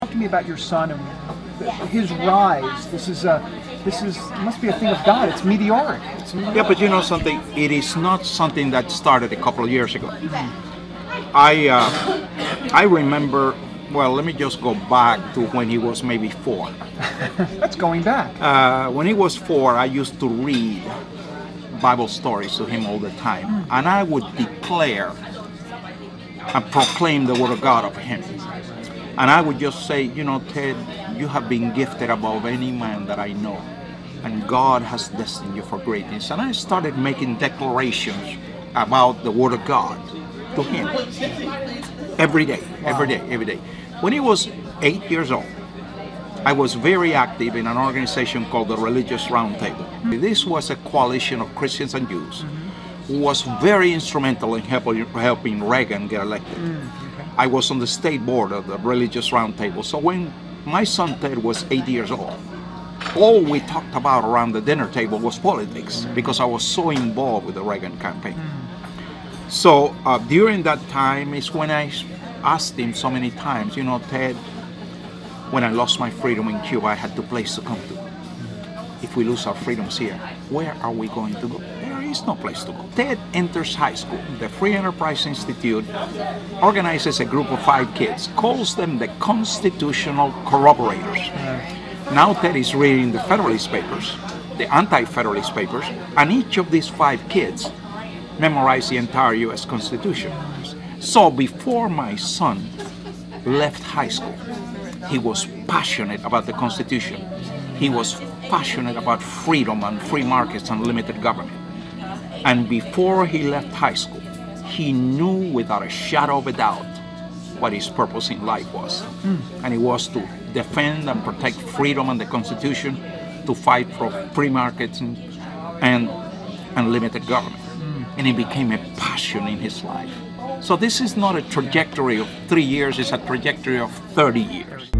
Talk to me about your son and his rise. This is a, this is must be a thing of God. It's meteoric. It's meteoric. Yeah, but you know something? It is not something that started a couple of years ago. I uh, I remember. Well, let me just go back to when he was maybe four. That's going back. Uh, when he was four, I used to read Bible stories to him all the time, and I would declare and proclaim the word of God of him. And I would just say, you know, Ted, you have been gifted above any man that I know, and God has destined you for greatness. And I started making declarations about the word of God to him every day, every day, every day. When he was eight years old, I was very active in an organization called the Religious Roundtable. This was a coalition of Christians and Jews who was very instrumental in helping, helping Reagan get elected. Mm, I was on the state board of the Religious Roundtable. So when my son Ted was eight years old, all we talked about around the dinner table was politics because I was so involved with the Reagan campaign. So uh, during that time is when I asked him so many times, you know, Ted, when I lost my freedom in Cuba, I had two places to come to. If we lose our freedoms here, where are we going to go? Is no place to go. Ted enters high school. The Free Enterprise Institute organizes a group of five kids, calls them the constitutional corroborators. Hmm. Now Ted is reading the Federalist Papers, the anti-Federalist Papers, and each of these five kids memorized the entire U.S. Constitution. So before my son left high school, he was passionate about the Constitution. He was passionate about freedom and free markets and limited government. And before he left high school, he knew without a shadow of a doubt what his purpose in life was. Hmm. And it was to defend and protect freedom and the Constitution, to fight for free markets and, and unlimited government. Hmm. And it became a passion in his life. So this is not a trajectory of three years, it's a trajectory of 30 years.